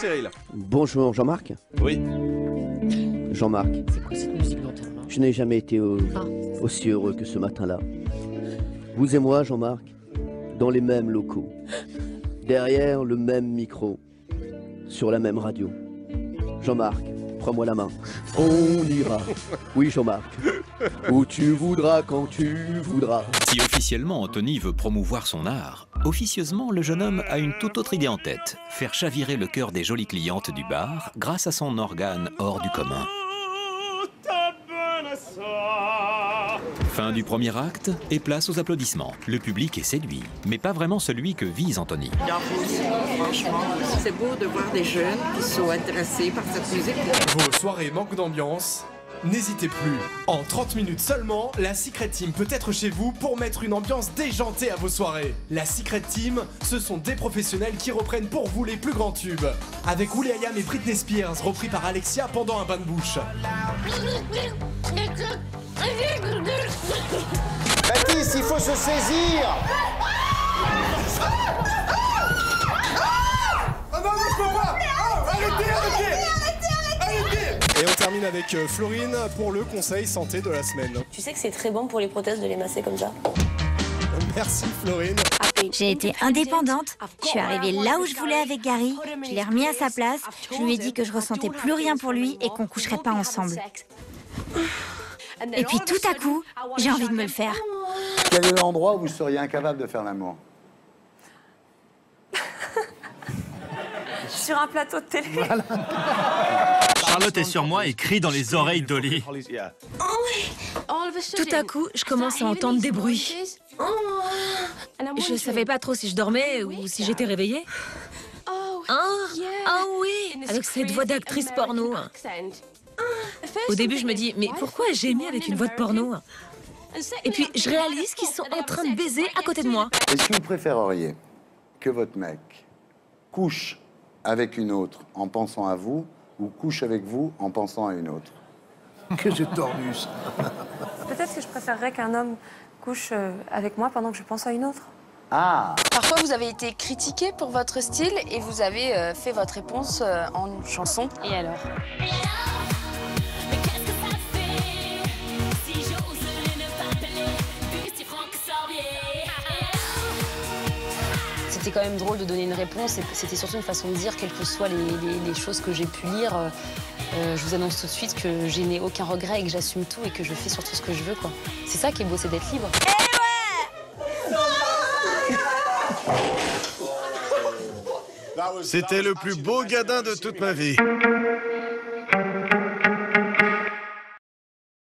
Cyril. Bonjour Jean-Marc. Oui. Jean-Marc, C'est quoi cette musique d'enterrement je n'ai jamais été au- Ah. aussi heureux que ce matin-là. Vous et moi, Jean-Marc, dans les mêmes locaux, derrière le même micro, sur la même radio. Jean-Marc, prends-moi la main. On ira. Oui, Jean-Marc. Où tu voudras, quand tu voudras. Si officiellement Anthony veut promouvoir son art, officieusement le jeune homme a une toute autre idée en tête faire chavirer le cœur des jolies clientes du bar grâce à son organe hors du commun. Fin du premier acte et place aux applaudissements. Le public est séduit, mais pas vraiment celui que vise Anthony. Franchement, c'est beau de voir des jeunes qui sont intéressés par cette musique. Vos soirées manquent d'ambiance N'hésitez plus. En 30 minutes seulement, la Secret Team peut être chez vous pour mettre une ambiance déjantée à vos soirées. La Secret Team, ce sont des professionnels qui reprennent pour vous les plus grands tubes. Avec Will.i.am et Britney Spears, repris par Alexia pendant un bain de bouche. Baptiste, il faut se saisir avec euh, Florine pour le conseil santé de la semaine. Tu sais que c'est très bon pour les prothèses de les masser comme ça Merci Florine. J'ai été indépendante. Je suis arrivée là où je voulais avec Gary. Je l'ai remis à sa place. Je lui ai dit que je ressentais plus rien pour lui et qu'on coucherait pas ensemble. Et puis tout à coup, j'ai envie de me le faire. Quel est l'endroit où vous seriez incapable de faire l'amour? Sur un plateau de télé Charlotte est sur moi et crie dans les oreilles d'Oli. Yeah. Tout à coup, je commence à entendre des bruits. Je savais pas trop si je dormais ou si j'étais réveillée. Ah, ah oui, avec cette voix d'actrice porno. Au début, je me dis, mais pourquoi j'ai mis avec une voix de porno? Et puis, je réalise qu'ils sont en train de baiser à côté de moi. Est-ce que vous préféreriez que votre mec couche avec une autre en pensant à vous ou couche avec vous en pensant à une autre Que j'ai tordu ça. Peut-être que je préférerais qu'un homme couche euh, avec moi pendant que je pense à une autre. Ah Parfois, vous avez été critiqué pour votre style et vous avez euh, fait votre réponse euh, en chanson. Et alors? C'était quand même drôle de donner une réponse et c'était surtout une façon de dire, quelles que soient les, les- les choses que j'ai pu lire. euh, euh, je vous annonce tout de suite que je n'ai aucun regret et que j'assume tout et que je fais surtout ce que je veux. quoi. C'est ça qui est beau, c'est d'être libre. C'était le plus beau gadin de toute ma vie.